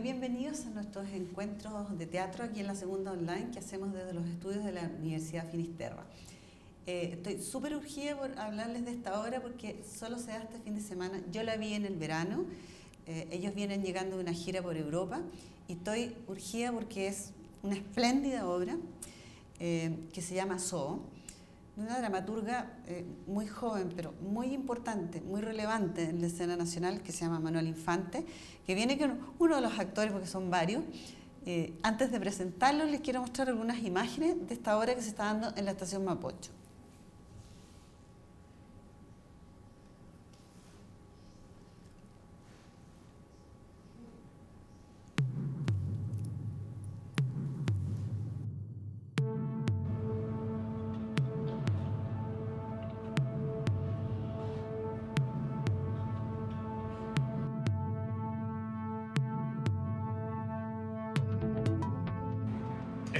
Muy bienvenidos a nuestros encuentros de teatro aquí en la segunda online que hacemos desde los estudios de la Universidad Finisterra. Eh, estoy súper urgida por hablarles de esta obra porque solo se da este fin de semana. Yo la vi en el verano, eh, ellos vienen llegando de una gira por Europa y estoy urgida porque es una espléndida obra eh, que se llama So una dramaturga eh, muy joven, pero muy importante, muy relevante en la escena nacional, que se llama Manuel Infante, que viene con uno de los actores, porque son varios. Eh, antes de presentarlo, les quiero mostrar algunas imágenes de esta obra que se está dando en la estación Mapocho.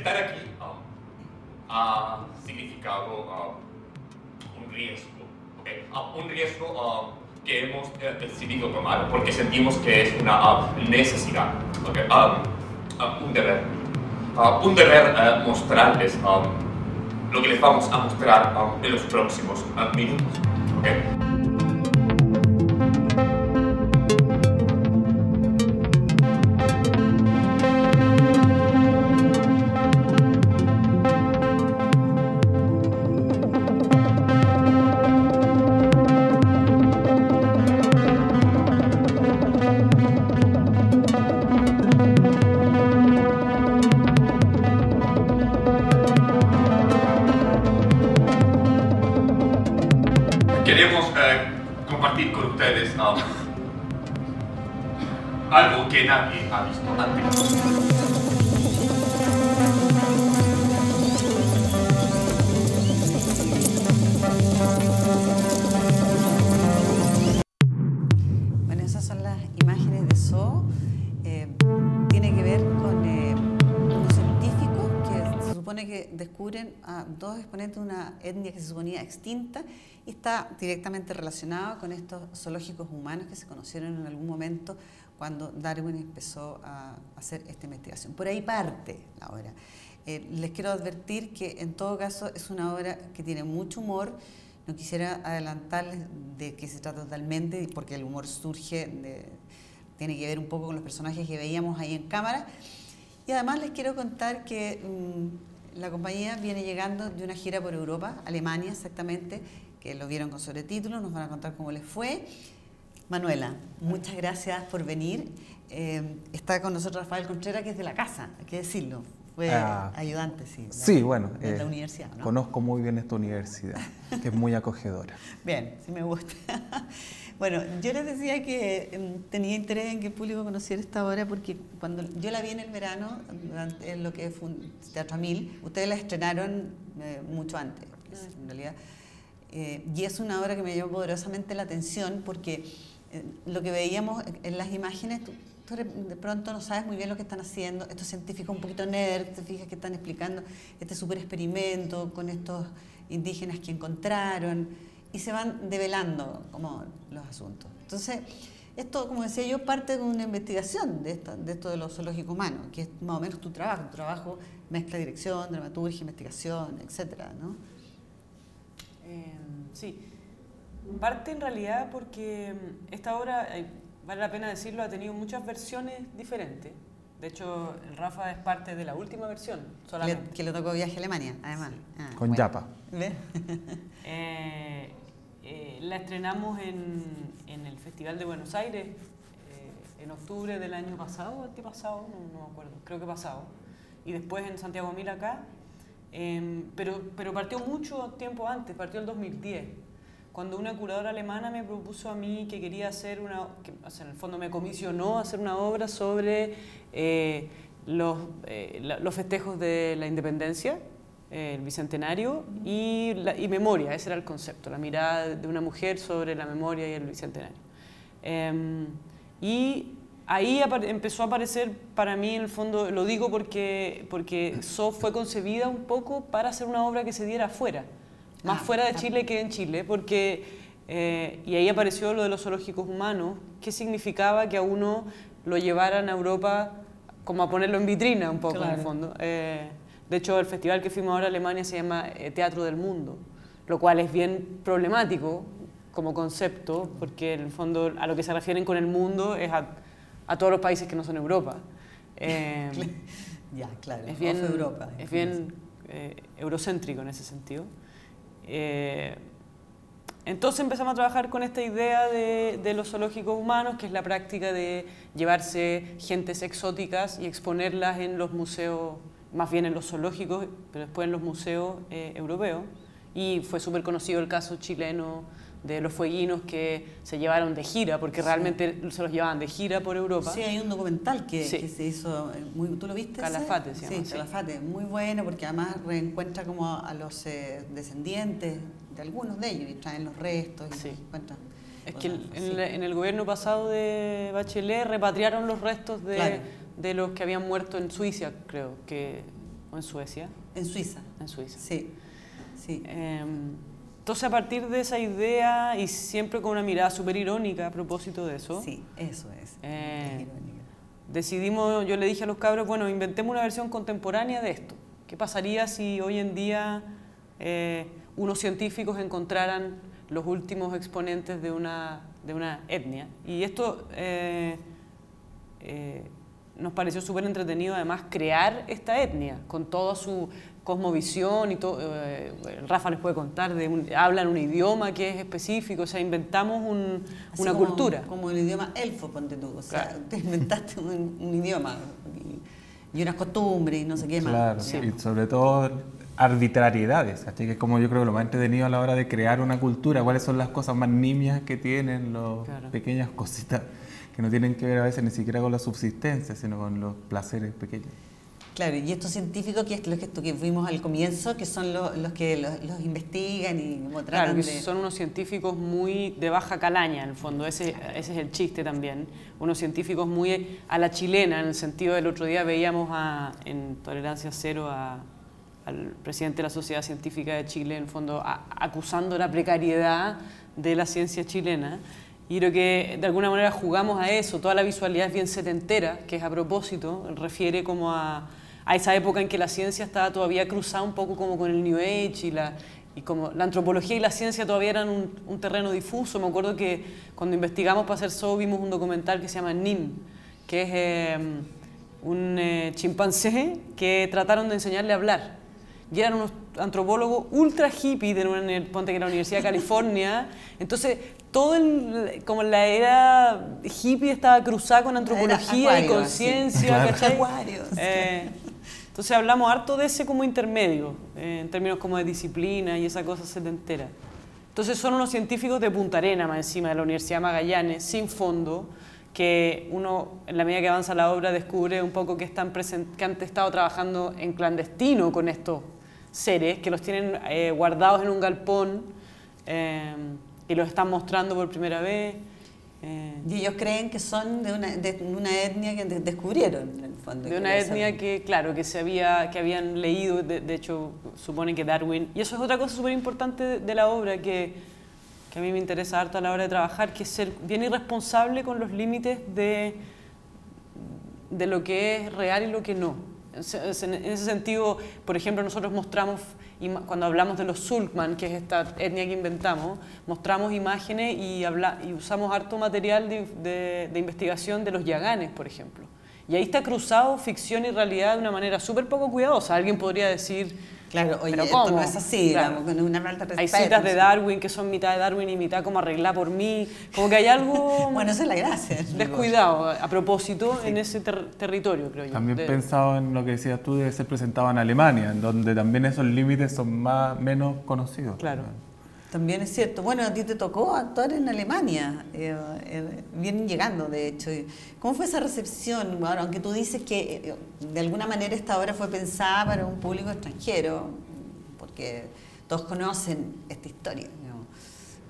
Estar aquí um, ha significado um, un riesgo. Uh, un riesgo um, que hemos eh, decidido tomar porque sentimos que es una uh, necesidad. Uh, un deber. un deber eh, mostrarles lo que les vamos a mostrar en los próximos minutos. ¿okay? Etnia que se suponía extinta y está directamente relacionado con estos zoológicos humanos que se conocieron en algún momento cuando Darwin empezó a hacer esta investigación. Por ahí parte la obra. Eh, les quiero advertir que en todo caso es una obra que tiene mucho humor, no quisiera adelantarles de qué se trata totalmente, porque el humor surge, de, tiene que ver un poco con los personajes que veíamos ahí en cámara. Y además les quiero contar que mmm, la compañía viene llegando de una gira por Europa, Alemania exactamente, que lo vieron con sobretítulos, nos van a contar cómo les fue. Manuela, muchas gracias por venir. Eh, está con nosotros Rafael Contreras, que es de la casa, hay que decirlo. Fue ah, ayudante, sí. Sí, bueno. De eh, la universidad, ¿no? Conozco muy bien esta universidad, que es muy acogedora. Bien, sí me gusta. Bueno, yo les decía que um, tenía interés en que el público conociera esta obra porque cuando yo la vi en el verano, en lo que fue un Teatro Mil, ustedes la estrenaron eh, mucho antes, en realidad. Eh, y es una obra que me llamó poderosamente la atención porque eh, lo que veíamos en las imágenes, tú, tú, de pronto no sabes muy bien lo que están haciendo, estos científicos un poquito nerd, te fijas que están explicando este super experimento con estos indígenas que encontraron y se van develando como los asuntos. Entonces, esto, como decía yo, parte de una investigación de esto de, esto de los zoológicos humanos, que es más o menos tu trabajo. Tu trabajo mezcla dirección, dramaturgia, investigación, etcétera, ¿no? Eh, sí, parte en realidad porque esta obra, eh, vale la pena decirlo, ha tenido muchas versiones diferentes. De hecho, el Rafa es parte de la última versión solamente. que le tocó viaje a Alemania, además. Sí. Ah, Con bueno. Yapa. eh, eh, la estrenamos en, en, el Festival de Buenos Aires en octubre del año pasado, antepasado, no, no me acuerdo, creo que pasado. Y después en Santiago Mil acá Eh, pero, pero partió mucho tiempo antes, partió el 2010, cuando una curadora alemana me propuso a mí que quería hacer una, que, o sea, en el fondo me comisionó hacer una obra sobre eh, los, eh, la, los, festejos de la independencia, eh, el bicentenario y, la, y, memoria, ese era el concepto, la mirada de una mujer sobre la memoria y el bicentenario. Em, y ahí empezó a aparecer para mí, en el fondo, lo digo porque, porque So fue concebida un poco para hacer una obra que se diera afuera, más ah, fuera de Chile que en Chile, porque, eh, y ahí apareció lo de los zoológicos humanos, que significaba que a uno lo llevaran a Europa como a ponerlo en vitrina un poco en el Claro. fondo. Eh, de hecho, el festival que fuimos ahora a Alemania se llama eh, Teatro del Mundo, lo cual es bien problemático como concepto, porque en el fondo a lo que se refieren con el mundo es a, a todos los países que no son Europa. Eh, Ya, claro. es bien, Europa. es bien eh, eurocéntrico en ese sentido. Eh, entonces empezamos a trabajar con esta idea de, los zoológicos humanos, que es la práctica de llevarse gentes exóticas y exponerlas en los museos, más bien en los zoológicos, pero después en los museos eh, europeos. Y fue súper conocido el caso chileno de los fueguinos que se llevaron de gira, porque Sí. realmente se los llevaban de gira por Europa. Sí, hay un documental que, Sí. que se hizo, eh, muy, ¿tú lo viste? Calafate se llama, Sí, sí. Calafate, muy bueno porque además reencuentra como a los eh, descendientes de algunos de ellos y traen los restos y Sí. encuentran Es que en, el, en el gobierno pasado de Bachelet repatriaron los restos de, Claro. de los que habían muerto en Suiza, creo, que, o en Suecia, En Suiza, en Suiza. sí, sí. Eh, entonces, a partir de esa idea y siempre con una mirada súper irónica a propósito de eso, Sí, eso es. Eh, es irónica. decidimos, yo le dije a los cabros, bueno, inventemos una versión contemporánea de esto. ¿Qué pasaría si hoy en día eh, unos científicos encontraran los últimos exponentes de una, de una etnia? Y esto eh, nos pareció súper entretenido, además, crear esta etnia con toda su cosmovisión y todo. eh, Rafa les puede contar, de un- hablan un idioma que es específico, o sea, inventamos un- una como- cultura. Como el idioma elfo, ponte tú. O sea, Claro. te inventaste un, un idioma y, y unas costumbres y no sé qué más. Claro, Sí. y sobre todo arbitrariedades, así que es como yo creo que lo más entretenido a la hora de crear una cultura, cuáles son las cosas más nimias que tienen, las Claro. pequeñas cositas que no tienen que ver a veces ni siquiera con la subsistencia, sino con los placeres pequeños. Claro, y estos científicos que es los que, que vimos al comienzo, que son los, los que los, los investigan y como Claro, tratan que de... son unos científicos muy de baja calaña, en el fondo, ese, ese es el chiste también. Unos científicos muy a la chilena, en el sentido del otro día veíamos a- en Tolerancia Cero a- al presidente de la Sociedad Científica de Chile, en el fondo, a- acusando la precariedad de la ciencia chilena. Y creo que de alguna manera jugamos a eso, toda la visualidad es bien setentera, que es a propósito, refiere como a, a esa época en que la ciencia estaba todavía cruzada un poco como con el New Age y la, y como la antropología y la ciencia todavía eran un, un terreno difuso. Me acuerdo que cuando investigamos para hacer show vimos un documental que se llama NIM, que es eh, un eh, chimpancé que trataron de enseñarle a hablar. Y eran unos antropólogos ultra hippie de una, ponte que era la Universidad de California. Entonces, todo el, como la era hippie estaba cruzada con antropología y conciencia, Claro. sí. Eh, entonces hablamos harto de ese como intermedio, eh, en términos como de disciplina y esa cosa setentera. Entonces son unos científicos de Punta Arena, más encima de la Universidad de Magallanes, sin fondo, que uno, en la medida que avanza la obra, descubre un poco que, están que han estado trabajando en clandestino con estos seres, que los tienen eh, guardados en un galpón eh, y los están mostrando por primera vez. eh, Y ellos creen que son de una, de una etnia que de- descubrieron, en el fondo. de una etnia que, claro, que se había, que habían leído, de, de hecho, suponen que Darwin, y eso es otra cosa súper importante de, de la obra que, que a mí me interesa harto a la hora de trabajar, que es ser bien irresponsable con los límites de, de lo que es real y lo que no. En ese- En ese sentido, por ejemplo, nosotros mostramos, cuando hablamos de los Sulkman, que es esta etnia que inventamos, mostramos imágenes y, habla, y usamos harto material de, de- de investigación de los Yaganes, por ejemplo. Y ahí está cruzado ficción y realidad de una manera súper poco cuidadosa. Alguien podría decir, Claro, oye, ¿Pero esto no es así, Claro. digamos, con una falta de hay citas de. Darwin que son mitad de Darwin y mitad como arreglada por mí. Como que hay algo Bueno, esa es la gracia. descuidado a propósito en ese ter- territorio, creo yo. También De- pensado en lo que decías tú de ser presentado en Alemania, en donde también esos límites son más, menos conocidos. Claro. También es cierto. Bueno, a ti te tocó actuar en Alemania. eh, eh, vienen llegando, de hecho. ¿Cómo fue esa recepción? Bueno, aunque tú dices que eh, de alguna manera esta obra fue pensada para un público extranjero, porque todos conocen esta historia.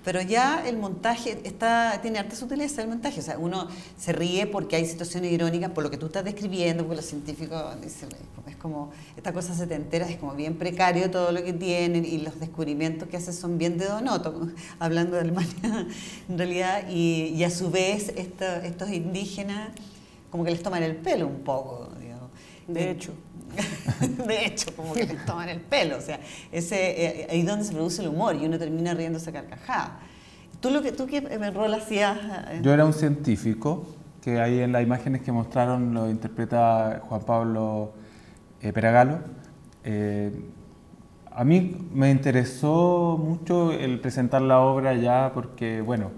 Pero ya el montaje está, tiene harta sutileza el montaje. O sea, uno se ríe porque hay situaciones irónicas por lo que tú estás describiendo, porque los científicos dicen, es como, esta cosa setentera es como bien precario todo lo que tienen y los descubrimientos que hacen son bien de Donoto, hablando de Alemania en realidad. Y, y a su vez esta- estos indígenas como que les toman el pelo un poco, digamos. De hecho. de hecho, como que les toman el pelo, o sea, ese, eh, ahí es donde se produce el humor y uno termina riéndose a carcajada. ¿Tú, lo que, tú qué eh, rol hacías? eh? Yo era un científico, que ahí en las imágenes que mostraron lo interpreta Juan Pablo eh, Peragalo. A mí me interesó mucho el presentar la obra ya porque, bueno,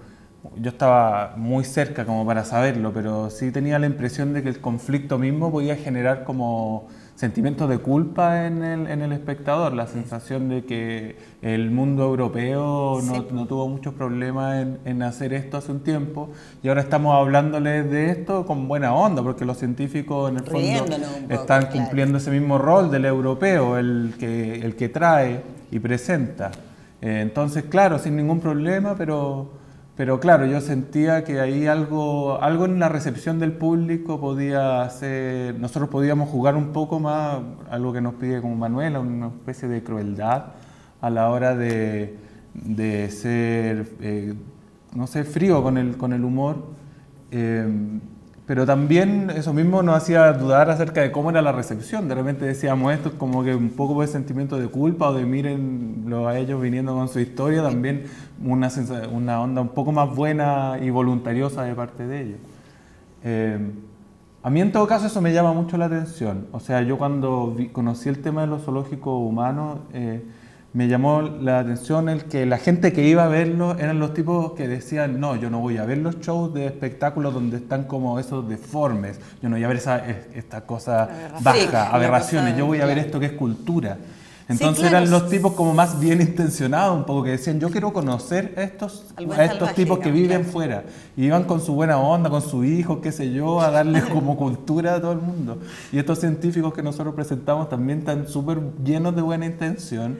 yo estaba muy cerca como para saberlo, pero sí tenía la impresión de que el conflicto mismo podía generar como sentimientos de culpa en el, en el espectador, la sensación de que el mundo europeo no, Sí. no tuvo muchos problemas en, en hacer esto hace un tiempo y ahora estamos hablándole de esto con buena onda, porque los científicos en el fondo poco, están claro. cumpliendo ese mismo rol del europeo, el que, el que trae y presenta. Eh, entonces, claro, sin ningún problema, pero, pero claro, yo sentía que ahí algo, algo en la recepción del público podía ser, nosotros podíamos jugar un poco más, algo que nos pide como Manuela, una especie de crueldad a la hora de, de ser, eh, no sé, frío con el, con el humor. Eh, pero también eso mismo nos hacía dudar acerca de cómo era la recepción. De repente decíamos esto como que un poco de sentimiento de culpa o de mírenlo a ellos viniendo con su historia, también una, una onda un poco más buena y voluntariosa de parte de ellos. Eh, a mí en todo caso eso me llama mucho la atención. O sea, yo cuando vi- conocí el tema de los zoológicos humanos, eh, me llamó la atención el que la gente que iba a verlo eran los tipos que decían, no, yo no voy a ver los shows de espectáculos donde están como esos deformes, yo no voy a ver esa, es- esta cosa Aberración. baja, Sí, aberraciones, yo voy a ver esto que es cultura. Entonces claro. eran los tipos como más bien intencionados, un poco que decían, yo quiero conocer a estos, a estos tipos que viven claro. fuera. Y iban con su buena onda, con su hijo, qué sé yo, a darles como cultura a todo el mundo. Y estos científicos que nosotros presentamos también están súper llenos de buena intención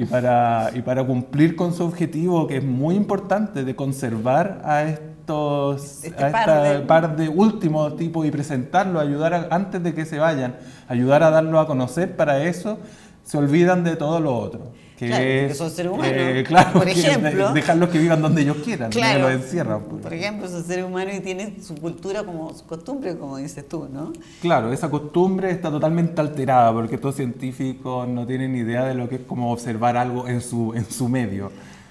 y para, y para cumplir con su objetivo, que es muy importante, de conservar a estos Este a par esta de- par de último tipo y presentarlo, ayudar a- antes de que se vayan, ayudar a darlo a conocer, para eso se olvidan de todo lo otro. Que Claro, porque es, son seres humanos. eh, claro, Por ejemplo. de- dejarlos que vivan donde ellos quieran, Claro. los encierran. pues. Por ejemplo, son seres humanos y tienen su cultura como su costumbre, como dices tú, ¿no? Claro, esa costumbre está totalmente alterada porque estos científicos no tienen idea de lo que es como observar algo en su, en su medio.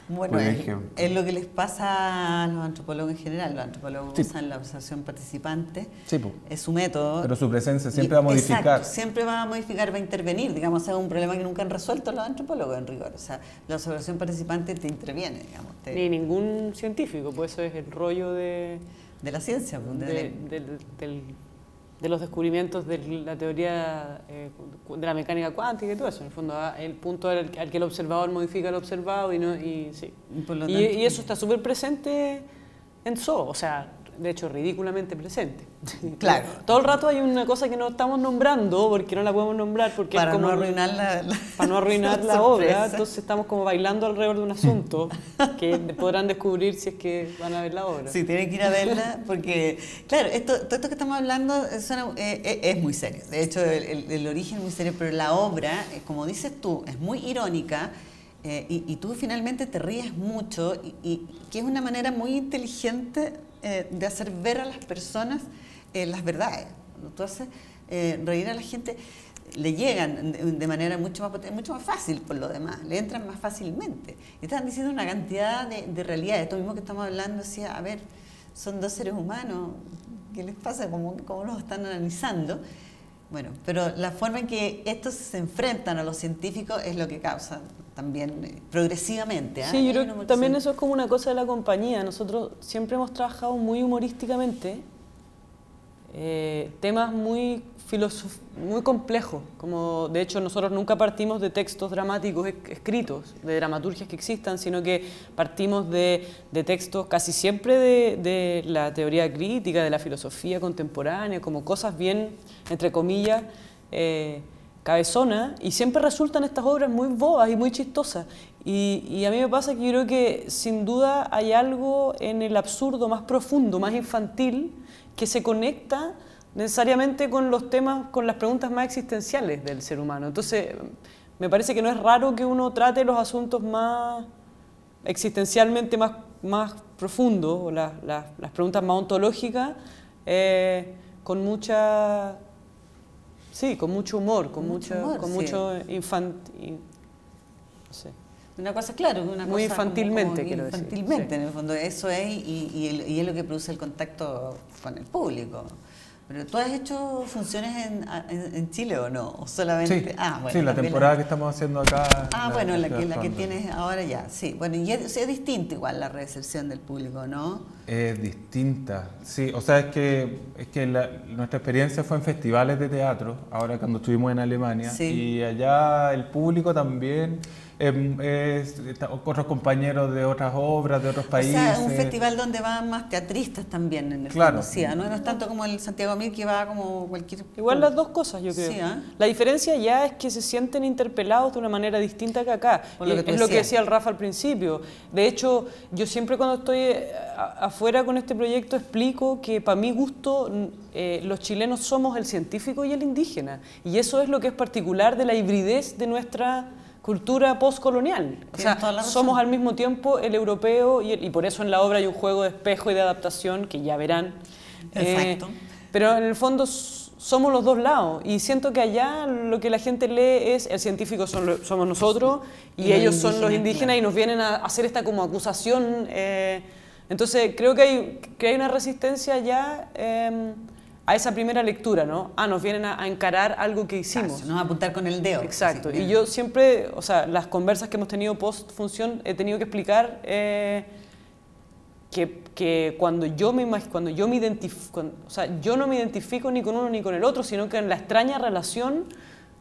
Bueno, es, ejemplo. es lo que les pasa a los antropólogos en general. Los antropólogos Sí. usan la observación participante, Sí, po. es su método. Pero su presencia Y- siempre va a modificar. Exacto, siempre va a modificar, va a intervenir. Digamos, es un problema que nunca han resuelto los antropólogos en rigor. O sea, la observación participante te interviene, digamos, te- Ni ningún científico, pues eso es el rollo de, de la ciencia. pues, de de, la- del- del- de los descubrimientos de la teoría eh, de la mecánica cuántica y todo eso. En el fondo, ah, el punto al, al que el observador modifica el observado y, no, y, sí. Y tanto- y eso está súper presente en SO, o sea, de hecho, ridículamente presente. Claro. Todo el rato hay una cosa que no estamos nombrando porque no la podemos nombrar porque para es como no arruinar la, la- para no arruinar la obra, entonces estamos como bailando alrededor de un asunto que podrán descubrir si es que van a ver la obra. Sí, tienen que ir a verla porque, claro, esto, todo esto que estamos hablando suena- eh, eh, es muy serio. De hecho, el, el- el origen es muy serio, pero la obra, eh, como dices tú, es muy irónica eh, y, y tú finalmente te ríes mucho y, y que es una manera muy inteligente eh, de hacer ver a las personas eh, las verdades. Haces eh, reír a la gente, le llegan de, manera mucho más, mucho más fácil por lo demás, le entran más fácilmente. Y están diciendo una cantidad de, de realidades. Esto mismo que estamos hablando, decía, a ver, son dos seres humanos, ¿qué les pasa? ¿Cómo, cómo están analizando? Bueno, pero la forma en que estos se enfrentan a los científicos es lo que causa también eh, progresivamente. ¿ah? Sí, yo creo que también eso es como una cosa de la compañía. Nosotros siempre hemos trabajado muy humorísticamente eh, temas muy muy complejos. Como de hecho nosotros nunca partimos de textos dramáticos es- escritos, de dramaturgias que existan, sino que partimos de, de textos casi siempre de, de la teoría crítica, de la filosofía contemporánea, como cosas bien, entre comillas, eh, cabezona y siempre resultan estas obras muy bobas y muy chistosas. Y, a mí me pasa que yo creo que sin duda hay algo en el absurdo más profundo, más infantil, que se conecta necesariamente con los temas, con las preguntas más existenciales del ser humano. Entonces, me parece que no es raro que uno trate los asuntos más existencialmente más, más profundos, o las, las- las preguntas más ontológicas, eh, con mucha... Sí, con mucho humor, con Mucho mucho, humor, con sí. mucho infantil... No sé. Una cosa, claro, una Muy cosa como- infantilmente, como quiero decir, Infantilmente, sí. en el fondo, eso es y, y el- y es lo que produce el contacto con el público. Pero tú has hecho funciones en, en- en Chile o no? ¿O solamente? Sí, Ah, bueno, sí, la temporada que estamos haciendo acá. Ah, bueno, la que, la que tienes ahora ya, sí. Bueno, y es, es distinto igual la recepción del público, ¿no? Es distinta, sí, o sea, es que, es que nuestra experiencia fue en festivales de teatro, ahora cuando estuvimos en Alemania, Sí. y allá el público también em, es, está- otros compañeros de otras obras, de otros países. O sea, es un festival donde van más teatristas también en el Claro. fondo, sí, no, no es tanto como el Santiago Mil que va como cualquier... Igual las dos cosas, yo creo. Sí, ¿ah? La diferencia ya es que se sienten interpelados de una manera distinta que acá. Lo que tú es lo que decía el Rafa al principio. De hecho, yo siempre cuando estoy eh, afuera con este proyecto explico que para mi gusto n- eh, los chilenos somos el científico y el indígena. Y eso es lo que es particular de la hibridez de nuestra cultura postcolonial. O sea, somos al mismo tiempo el europeo y, el- y por eso en la obra hay un juego de espejo y de adaptación que ya verán. Eh, Exacto. pero en el fondo somos los dos lados y siento que allá lo que la gente lee es el científico son lo- somos nosotros y, Y los ellos son los indígenas, claro. y nos vienen a hacer esta como acusación. eh, entonces creo que hay, que hay una resistencia ya eh, a esa primera lectura, ¿no? Ah, nos vienen a, a encarar algo que hicimos. No a apuntar con el dedo. Exacto. Sí, y yo siempre, o sea, las conversas que hemos tenido post función, he tenido que explicar eh, que, que cuando yo me cuando yo me identifico, o sea, yo no me identifico ni con uno ni con el otro, sino que en la extraña relación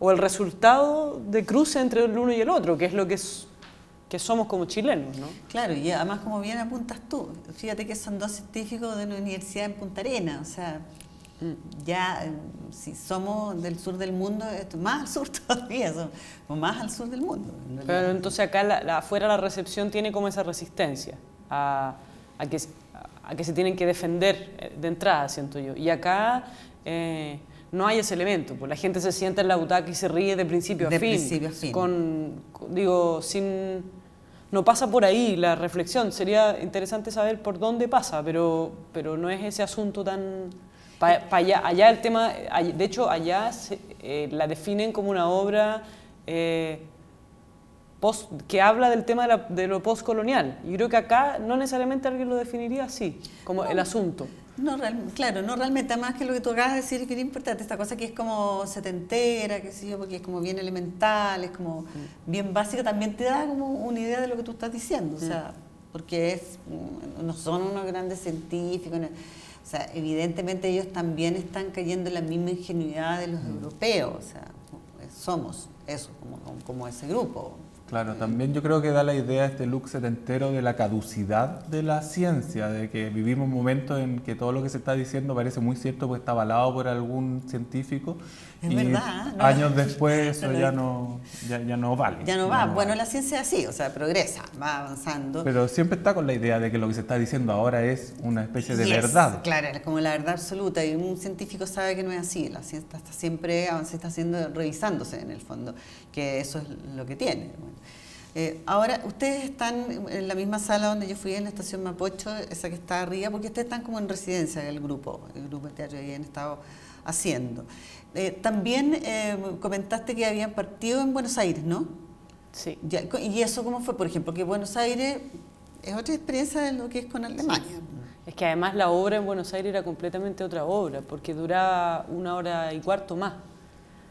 o el resultado de cruce entre el uno y el otro, que es lo que es que somos como chilenos, ¿no? Claro, y además como bien apuntas tú, fíjate que son dos científicos de una universidad en Punta Arenas, o sea, ya eh, si somos del sur del mundo, más al sur todavía, somos más al sur del mundo. en. Pero entonces acá la, la- afuera la recepción tiene como esa resistencia a, a que, a que se tienen que defender eh, de entrada, siento yo. Y acá eh, no hay ese elemento, pues la gente se sienta en la butaca y se ríe de principio a De fin. principio a fin. Con, con- digo, sin... No pasa por ahí la reflexión, sería interesante saber por dónde pasa, pero, pero no es ese asunto tan... Para allá, allá el tema, de hecho allá se- eh, la definen como una obra eh, post- que habla del tema de, la- de lo postcolonial. Y creo que acá no necesariamente alguien lo definiría así, como el asunto. No, real- claro, no realmente, además que lo que tú acabas de decir es bien importante, esta cosa que es como setentera, que sé yo, porque es como bien elemental, es como bien básica, también te da como una idea de lo que tú estás diciendo, o sea, porque es, mm, no son unos grandes científicos, no- o sea, evidentemente ellos también están cayendo en la misma ingenuidad de los europeos, o sea, somos eso, como, como, como ese grupo. Claro, también yo creo que da la idea este look setentero de la caducidad de la ciencia, de que vivimos momentos en que todo lo que se está diciendo parece muy cierto porque está avalado por algún científico Es y verdad, ¿eh? No- años después eso ya no, ya, ya no vale. Ya no va, bueno, vale. la ciencia es así, o sea, progresa, va avanzando. Pero siempre está con la idea de que lo que se está diciendo ahora es una especie de Yes, verdad. Claro, es como la verdad absoluta. Y un científico sabe que no es así. La ciencia está siempre se está haciendo, revisándose en el fondo, que eso es lo que tiene. Bueno, eh, ahora, ustedes están en la misma sala donde yo fui en la estación Mapocho, esa que está arriba, porque ustedes están como en residencia, el grupo, el grupo de teatro que han estado haciendo. Eh, también eh, comentaste que habían partido en Buenos Aires, ¿no? Sí. Ya, ¿Y eso cómo fue, por ejemplo? Que Buenos Aires es otra experiencia de lo que es con Alemania. Es que además la obra en Buenos Aires era completamente otra obra, porque duraba una hora y cuarto más.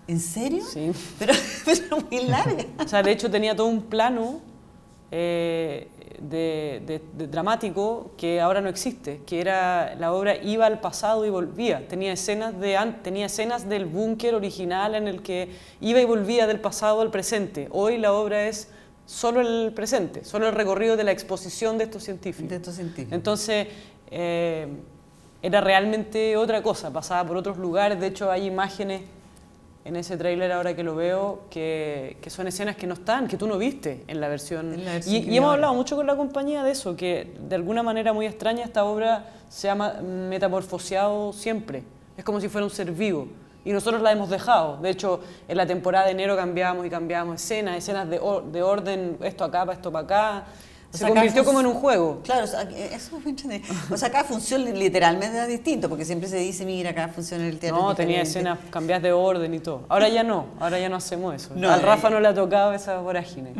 ¿En serio? Sí. Pero, pero muy larga. O sea, de hecho tenía todo un plano eh, de, de- de dramático que ahora no existe, que era la obra iba al pasado y volvía. Tenía escenas, de, tenía escenas del búnker original en el que iba y volvía del pasado al presente. Hoy la obra es solo el presente, solo el recorrido de la exposición de estos científicos. De estos científicos. Entonces, eh, era realmente otra cosa, pasaba por otros lugares, de hecho hay imágenes en ese tráiler ahora que lo veo que, que son escenas que no están, que tú no viste en la versión. En la versión y, y hemos hablado mucho con la compañía de eso, que de alguna manera muy extraña esta obra se ha metamorfoseado siempre. Es como si fuera un ser vivo. Y nosotros la hemos dejado. De hecho, en la temporada de enero cambiábamos y cambiábamos escenas, escenas de, or- de orden, esto acá, para esto para acá. Se convirtió como en un juego. Claro, o sea, eso entretenido. O sea, cada función literalmente es distinto, porque siempre se dice, mira, cada función en el teatro. No, tenía escenas cambiadas de orden y todo. Ahora ya no, ahora ya no hacemos eso. No, Al Rafa eh. no le ha tocado esa vorágine.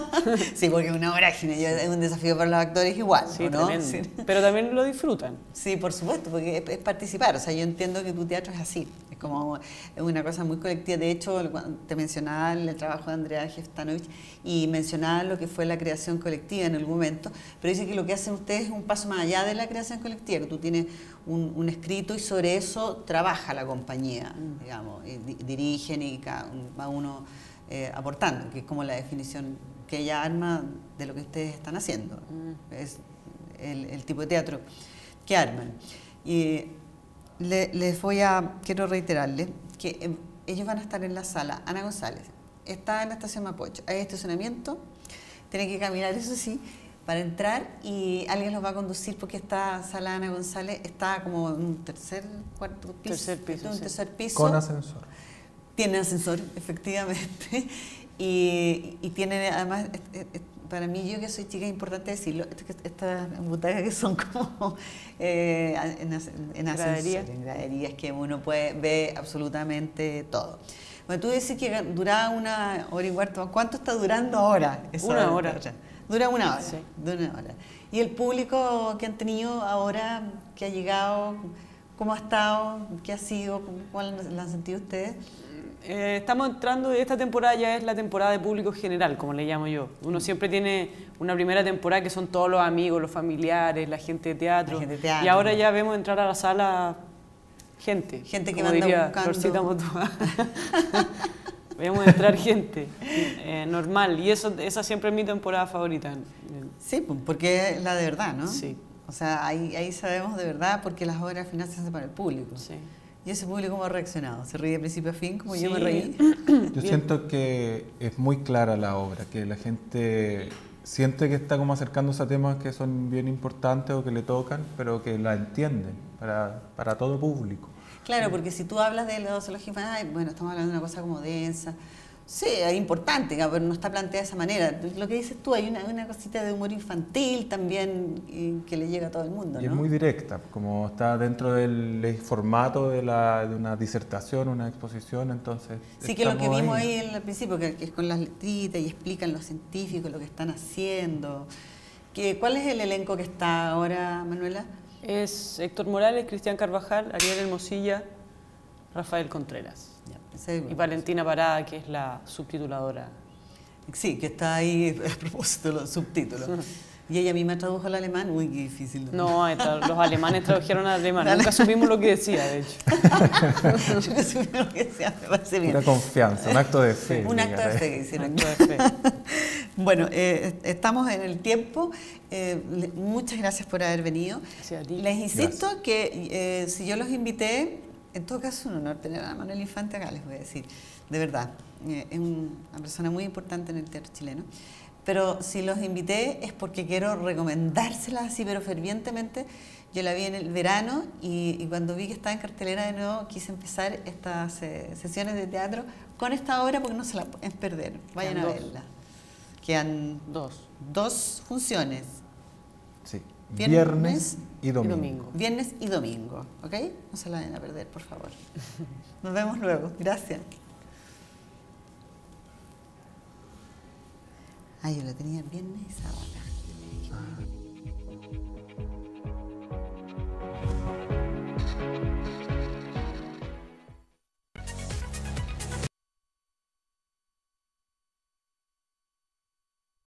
sí, porque es una vorágine, es un desafío para los actores igual, Sí, ¿o ¿no? Sí. Pero también lo disfrutan. Sí, por supuesto, porque es, participar. O sea, yo entiendo que tu teatro es así. Es como una cosa muy colectiva. De hecho, te mencionaba el trabajo de Andrea Jeftanovich y mencionaba lo que fue la creación colectiva en algún momento, pero dice que lo que hacen ustedes es un paso más allá de la creación colectiva, que tú tienes un, un escrito y sobre eso trabaja la compañía, digamos, y di- dirigen y cada va uno eh, aportando, que es como la definición que ella arma de lo que ustedes están haciendo. Es el, el tipo de teatro que arman. Y le- les voy a, quiero reiterarles que eh, ellos van a estar en la sala Ana González. Está en la estación Mapocho. Hay estacionamiento, tienen que caminar, eso sí, para entrar y alguien los va a conducir porque esta sala Ana González está como en un tercer, cuarto piso. Tercer piso, un sí. tercer piso. Con ascensor. Tiene ascensor, efectivamente. Y, y tiene además, para mí, yo que soy chica, es importante decirlo, estas butacas que son como eh, en, en ascensor, en graderías, que uno puede ver absolutamente todo. Bueno, tú decís que duraba una hora y cuarto. ¿Cuánto está durando ahora? esa Una hora. Dura una hora. Sí. Dura una hora. ¿Y el público que han tenido ahora, que ha llegado, cómo ha estado, qué ha sido, cuál la han sentido ustedes? Eh, estamos entrando, esta temporada ya es la temporada de público general, como le llamo yo. Uno siempre tiene una primera temporada que son todos los amigos, los familiares, la gente de teatro. La gente de teatro. Y ahora ya vemos entrar a la sala gente. Gente que como manda diría buscando. Vemos entrar gente eh, normal. Y eso, esa siempre es mi temporada favorita. Sí, porque es la de verdad, ¿no? Sí. O sea, ahí, ahí sabemos de verdad porque las obras al final se hacen para el público. Sí. ¿Y ese público cómo ha reaccionado? ¿Se ríe de principio a fin como yo me Sí. reí? Yo siento que es muy clara la obra, que la gente siente que está como acercándose a temas que son bien importantes o que le tocan, pero que la entienden para, para todo público. Claro, porque si tú hablas de la zoología infantil, ay, bueno, estamos hablando de una cosa como densa. Sí, es importante, pero no está planteada de esa manera. Lo que dices tú, hay una, una cosita de humor infantil también que le llega a todo el mundo, Y es muy directa, como está dentro del formato de, la, de una disertación, una exposición, entonces... Sí, que lo que vimos ahí, en- al principio, que, es con las letritas y explican los científicos lo que están haciendo. ¿Cuál es el elenco que está ahora, Manuela? Es Héctor Morales, Cristian Carvajal, Ariel Hermosilla, Rafael Contreras. Ya, Y Valentina Parada, que es la subtituladora. Sí, que está ahí a propósito de los subtítulos. Y ella misma tradujo al alemán. Uy, qué difícil. No, los alemanes tradujeron al alemán. Nunca supimos lo que decía, de hecho. Que supe lo que sea, me parece bien. Una confianza, un acto de fe. Un acto de fe que hicieron. Acto de fe. Bueno, eh, estamos en el tiempo. Eh, muchas gracias por haber venido. Gracias a ti. Les insisto que eh, si yo los invité, en todo caso es un honor tener a Manuel Infante acá, les voy a decir. De verdad, eh, es un- una persona muy importante en el teatro chileno. Pero si los invité es porque quiero recomendárselas así, pero fervientemente. Yo la vi en el verano y, y cuando vi que estaba en cartelera de nuevo, quise empezar estas eh, sesiones de teatro con esta obra porque no se la pueden perder. Vayan Quedan a dos. verla. Quedan Dos. dos funciones, Sí. Viernes Viernes y domingo. domingo. viernes y domingo, ¿ok? No se la vayan a perder, por favor. Nos vemos luego. Gracias. Ah, yo la tenía viernes y sábado.